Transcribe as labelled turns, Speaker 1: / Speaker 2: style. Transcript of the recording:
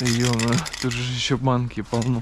Speaker 1: ё тут же еще банки полно.